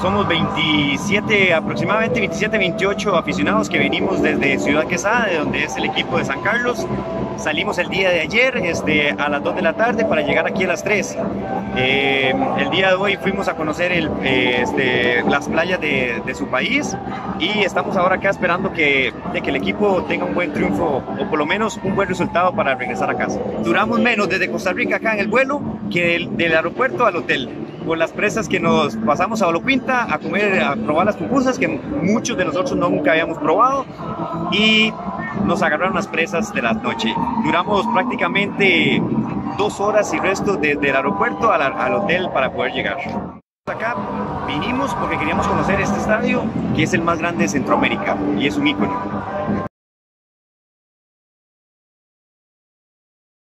somos 27, aproximadamente 27, 28 aficionados que venimos desde Ciudad Quesada, de donde es el equipo de San Carlos. Salimos el día de ayer este, a las 2 de la tarde para llegar aquí a las 3. Eh, el día de hoy fuimos a conocer el, eh, este, las playas de, de, su país y estamos ahora acá esperando que, de que el equipo tenga un buen triunfo o por lo menos un buen resultado para regresar a casa. Duramos menos desde Costa Rica acá en el vuelo que del, del aeropuerto al hotel por las presas que nos pasamos a Oloquinta a comer, a probar las pupusas que muchos de nosotros no, nunca habíamos probado y nos agarraron las presas de la noche. Duramos prácticamente dos horas y resto desde el aeropuerto al, al hotel para poder llegar. Acá vinimos porque queríamos conocer este estadio que es el más grande de Centroamérica y es un ícono.